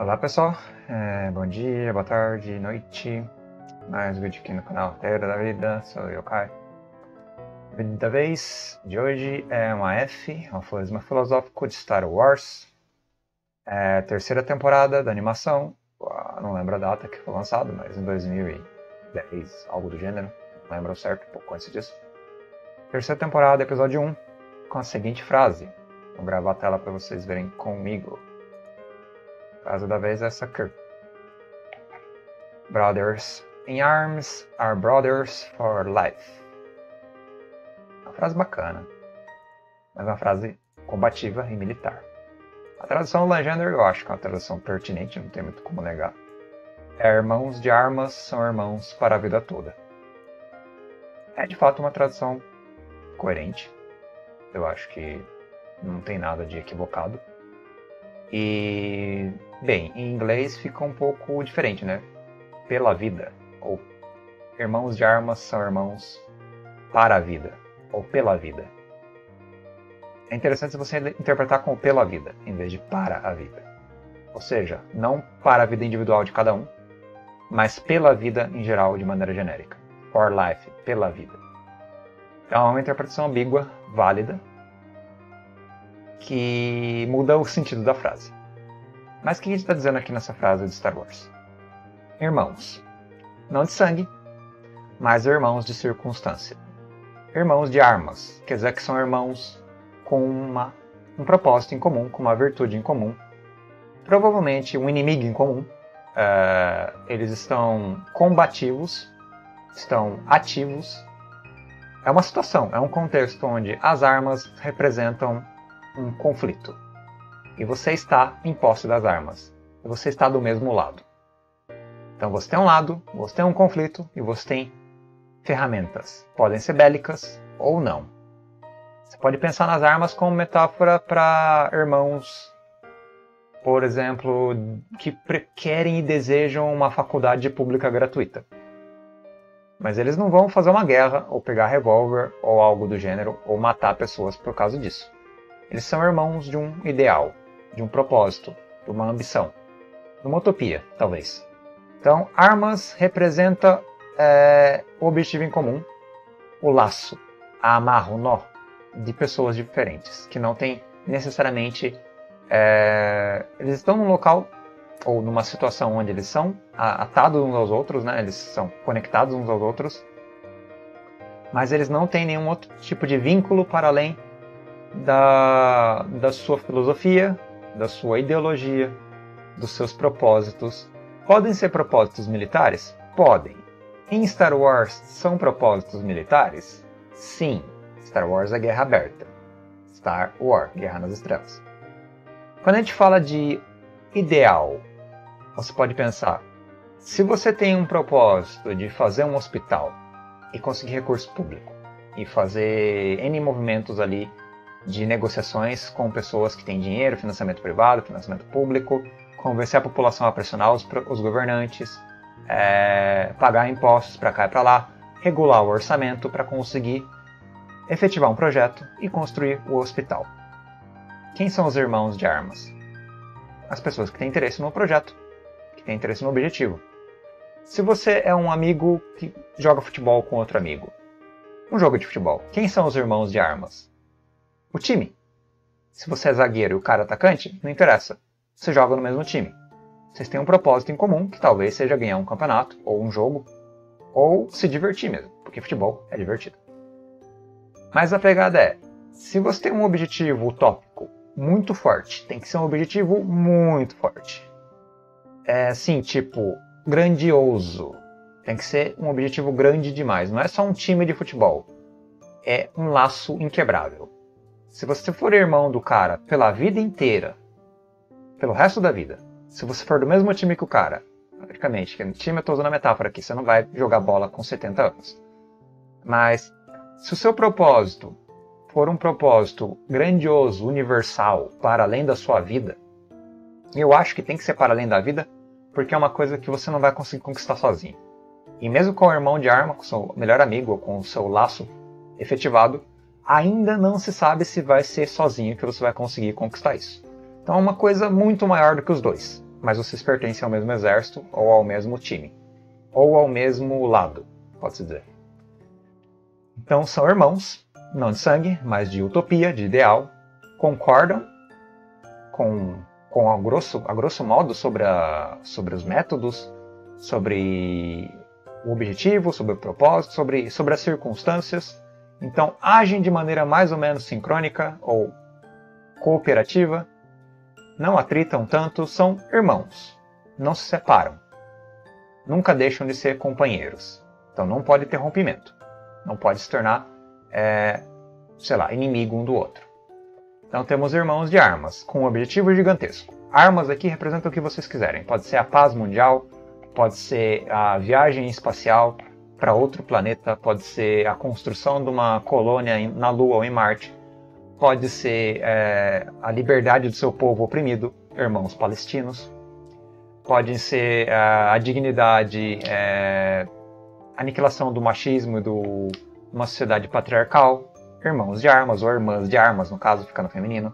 Olá pessoal, é, bom dia, boa tarde, noite. Mais um vídeo aqui no canal Terra da Vida, sou eu, Kai. O vídeo da vez de hoje é uma F, um aforisma filosófico de Star Wars. É, terceira temporada da animação, não lembro a data que foi lançado, mas em 2010, algo do gênero, não lembro certo, pouco antes disso. Terceira temporada, episódio 1, com a seguinte frase. Vou gravar a tela para vocês verem comigo. Frase da vez é aqui. Brothers in arms are brothers for life. Uma frase bacana, mas uma frase combativa e militar. A tradução Legender eu acho que é uma tradução pertinente, não tem muito como negar. É, irmãos de armas são irmãos para a vida toda. É de fato uma tradução coerente. Eu acho que não tem nada de equivocado. E, bem, em inglês fica um pouco diferente, né? Pela vida, ou irmãos de armas são irmãos para a vida, ou pela vida. É interessante você interpretar como pela vida, em vez de para a vida. Ou seja, não para a vida individual de cada um, mas pela vida em geral de maneira genérica. For life, pela vida. É uma interpretação ambígua, válida, que muda o sentido da frase. Mas o que a gente está dizendo aqui nessa frase de Star Wars? Irmãos. Não de sangue, mas irmãos de circunstância. Irmãos de armas, quer dizer que são irmãos com uma, um propósito em comum, com uma virtude em comum, provavelmente um inimigo em comum. Uh, eles estão combativos, estão ativos é uma situação, é um contexto onde as armas representam um conflito. E você está em posse das armas. E você está do mesmo lado. Então você tem um lado, você tem um conflito e você tem ferramentas. Podem ser bélicas ou não. Você pode pensar nas armas como metáfora para irmãos, por exemplo, que querem e desejam uma faculdade pública gratuita. Mas eles não vão fazer uma guerra, ou pegar revólver, ou algo do gênero, ou matar pessoas por causa disso. Eles são irmãos de um ideal, de um propósito, de uma ambição, de uma utopia, talvez. Então, armas representa é, o objetivo em comum, o laço, a amarra, o nó de pessoas diferentes, que não têm necessariamente. É, eles estão num local ou numa situação onde eles são atados uns aos outros, né? Eles são conectados uns aos outros, mas eles não têm nenhum outro tipo de vínculo para além da, da sua filosofia, da sua ideologia, dos seus propósitos. Podem ser propósitos militares? Podem. Em Star Wars são propósitos militares? Sim. Star Wars é guerra aberta. Star Wars, Guerra nas Estrelas. Quando a gente fala de ideal, você pode pensar: se você tem um propósito de fazer um hospital e conseguir recurso público e fazer N movimentos ali de negociações com pessoas que têm dinheiro, financiamento privado, financiamento público, convencer a população a pressionar os, os governantes, é, pagar impostos para cá e para lá, regular o orçamento para conseguir efetivar um projeto e construir o hospital. Quem são os irmãos de armas? As pessoas que têm interesse no projeto que tem interesse no objetivo. Se você é um amigo que joga futebol com outro amigo, um jogo de futebol, quem são os irmãos de armas? O time. Se você é zagueiro e o cara é atacante, não interessa. Você joga no mesmo time. Vocês têm um propósito em comum, que talvez seja ganhar um campeonato, ou um jogo, ou se divertir mesmo, porque futebol é divertido. Mas a pegada é: se você tem um objetivo utópico muito forte, tem que ser um objetivo muito forte é assim, tipo, grandioso. Tem que ser um objetivo grande demais. Não é só um time de futebol. É um laço inquebrável. Se você for irmão do cara pela vida inteira, pelo resto da vida, se você for do mesmo time que o cara, praticamente, que time eu estou usando a metáfora aqui, você não vai jogar bola com 70 anos. Mas se o seu propósito for um propósito grandioso, universal, para além da sua vida, eu acho que tem que ser para além da vida, porque é uma coisa que você não vai conseguir conquistar sozinho. E mesmo com o irmão de arma, com o seu melhor amigo, com o seu laço efetivado, ainda não se sabe se vai ser sozinho que você vai conseguir conquistar isso. Então é uma coisa muito maior do que os dois. mas vocês pertencem ao mesmo exército ou ao mesmo time, ou ao mesmo lado, pode-se dizer. Então são irmãos, não de sangue, mas de utopia, de ideal, concordam com, com a, grosso, a grosso modo sobre, a, sobre os métodos, sobre o objetivo, sobre o propósito, sobre, sobre as circunstâncias. Então agem de maneira mais ou menos sincrônica ou cooperativa, não atritam tanto, são irmãos, não se separam, nunca deixam de ser companheiros. Então não pode ter rompimento, não pode se tornar, é, sei lá, inimigo um do outro. Então temos irmãos de armas, com um objetivo gigantesco. Armas aqui representam o que vocês quiserem. Pode ser a paz mundial, pode ser a viagem espacial para outro planeta, pode ser a construção de uma colônia na Lua ou em Marte, pode ser é, a liberdade do seu povo oprimido, irmãos palestinos, pode ser é, a dignidade, é, aniquilação do machismo e de uma sociedade patriarcal, irmãos de armas, ou irmãs de armas, no caso, ficando feminino,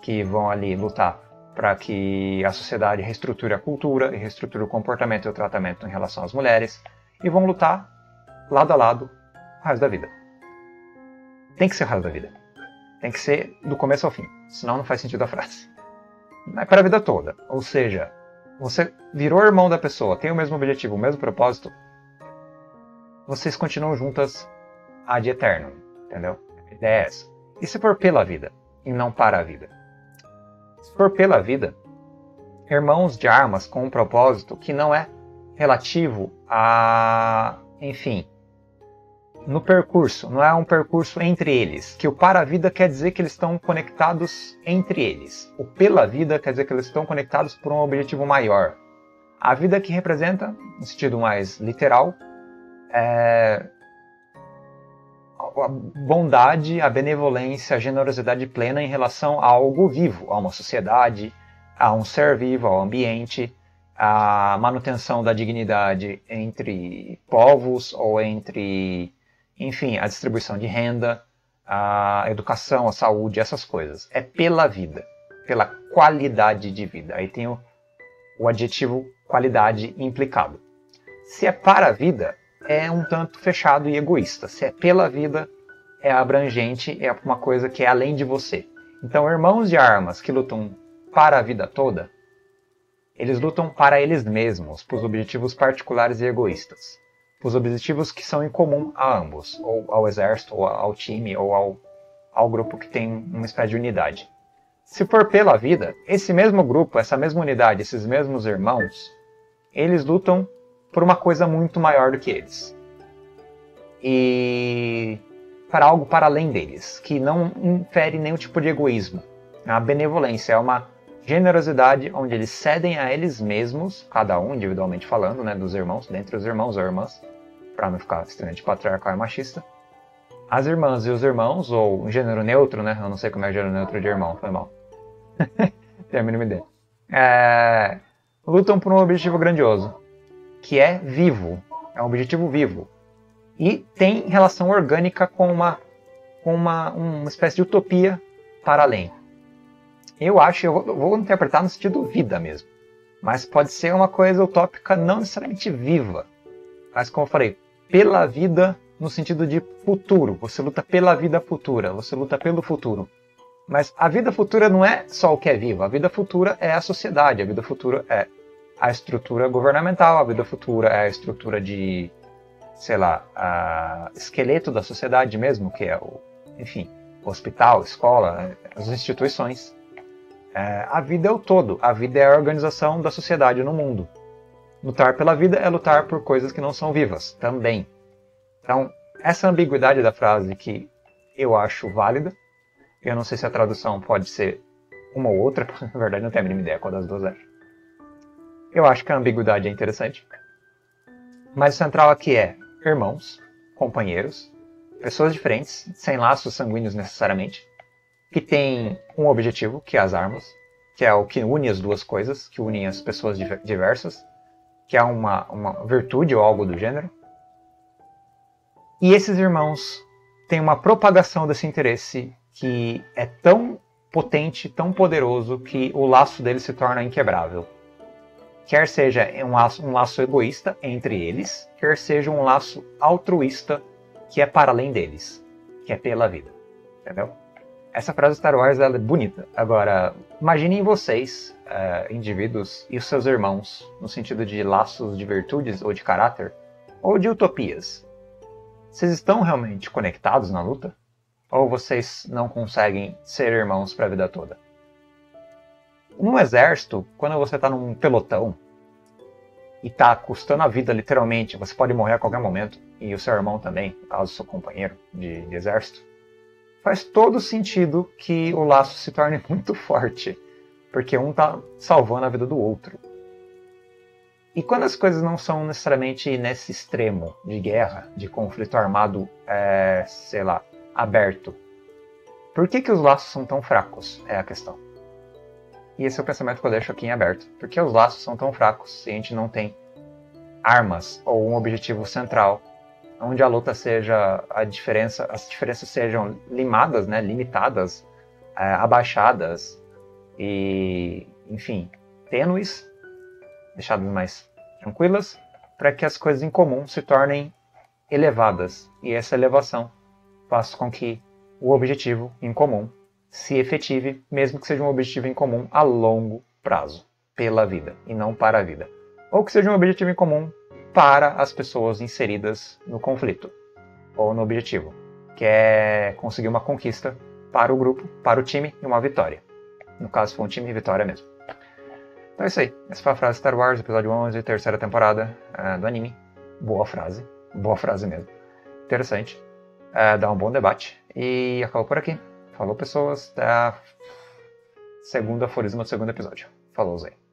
que vão ali lutar para que a sociedade reestruture a cultura e reestruture o comportamento e o tratamento em relação às mulheres, e vão lutar lado a lado o resto da vida. Tem que ser o resto da vida. Tem que ser do começo ao fim, senão não faz sentido a frase. É para a vida toda. Ou seja, você virou irmão da pessoa, tem o mesmo objetivo, o mesmo propósito, vocês continuam juntas ad eterno, entendeu? A ideia é essa. E se for pela vida, e não para a vida? Se for pela vida, irmãos de armas com um propósito que não é relativo a, enfim, no percurso, não é um percurso entre eles, que o para a vida quer dizer que eles estão conectados entre eles. O pela vida quer dizer que eles estão conectados por um objetivo maior. A vida que representa, no sentido mais literal, é a bondade, a benevolência, a generosidade plena em relação a algo vivo, a uma sociedade, a um ser vivo, ao ambiente, a manutenção da dignidade entre povos ou entre, enfim, a distribuição de renda, a educação, a saúde, essas coisas. É pela vida, pela qualidade de vida. Aí tem o, o adjetivo qualidade implicado. Se é para a vida, é um tanto fechado e egoísta. Se é pela vida, é abrangente, é uma coisa que é além de você. Então, irmãos de armas que lutam para a vida toda, eles lutam para eles mesmos, para os objetivos particulares e egoístas. Os objetivos que são em comum a ambos, ou ao exército, ou ao time, ou ao, ao grupo que tem uma espécie de unidade. Se for pela vida, esse mesmo grupo, essa mesma unidade, esses mesmos irmãos, eles lutam por uma coisa muito maior do que eles. E para algo para além deles, que não infere nenhum tipo de egoísmo. A benevolência é uma generosidade onde eles cedem a eles mesmos, cada um individualmente falando, né, dos irmãos, dentre os irmãos ou irmãs, para não ficar extremamente patriarcal e machista. As irmãs e os irmãos, ou um gênero neutro, né? Eu não sei como é o gênero neutro de irmão, foi mal. Tenho a mínima ideia. É, lutam por um objetivo grandioso que é vivo, é um objetivo vivo. E tem relação orgânica com uma, com uma, uma espécie de utopia para além. Eu acho, eu vou, vou interpretar no sentido vida mesmo. Mas pode ser uma coisa utópica não necessariamente viva. Mas como eu falei, pela vida no sentido de futuro. Você luta pela vida futura, você luta pelo futuro. Mas a vida futura não é só o que é vivo, a vida futura é a sociedade, a vida futura é a estrutura governamental, a vida futura é a estrutura de, sei lá, a esqueleto da sociedade mesmo, que é o, enfim, hospital, escola, as instituições. É, a vida é o todo, a vida é a organização da sociedade no mundo. Lutar pela vida é lutar por coisas que não são vivas, também. Então, essa ambiguidade da frase que eu acho válida, eu não sei se a tradução pode ser uma ou outra, na verdade não tenho a mínima ideia qual das duas é. Eu acho que a ambiguidade é interessante. Mas o central aqui é irmãos, companheiros, pessoas diferentes, sem laços sanguíneos necessariamente, que têm um objetivo, que é as armas, que é o que une as duas coisas, que une as pessoas diversas, que é uma, uma virtude ou algo do gênero. E esses irmãos têm uma propagação desse interesse que é tão potente, tão poderoso, que o laço deles se torna inquebrável. Quer seja um laço, um laço egoísta entre eles, quer seja um laço altruísta que é para além deles, que é pela vida. Entendeu? Essa frase Star Wars é bonita. Agora, imaginem vocês, uh, indivíduos, e os seus irmãos, no sentido de laços de virtudes ou de caráter, ou de utopias. Vocês estão realmente conectados na luta? Ou vocês não conseguem ser irmãos para a vida toda? No exército, quando você está num pelotão e está custando a vida literalmente, você pode morrer a qualquer momento, e o seu irmão também, caso seu companheiro de, de exército, faz todo sentido que o laço se torne muito forte, porque um está salvando a vida do outro. E quando as coisas não são necessariamente nesse extremo de guerra, de conflito armado, é, sei lá, aberto, por que, que os laços são tão fracos? É a questão. E esse é o pensamento que eu deixo aqui em aberto. Por que os laços são tão fracos se a gente não tem armas ou um objetivo central onde a luta seja a diferença, as diferenças sejam limadas, né, limitadas, é, abaixadas e, enfim, tênues deixadas mais tranquilas, para que as coisas em comum se tornem elevadas. E essa elevação faz com que o objetivo em comum se efetive, mesmo que seja um objetivo em comum a longo prazo, pela vida e não para a vida. Ou que seja um objetivo em comum para as pessoas inseridas no conflito ou no objetivo, que é conseguir uma conquista para o grupo, para o time e uma vitória. No caso, foi um time e vitória mesmo. Então é isso aí. Essa foi a frase Star Wars, episódio 11, terceira temporada uh, do anime. Boa frase. Boa frase mesmo. Interessante. Uh, dá um bom debate. E acabou por aqui. Falou, pessoas. Até a segunda aforismo do segundo episódio. Falou, Zé.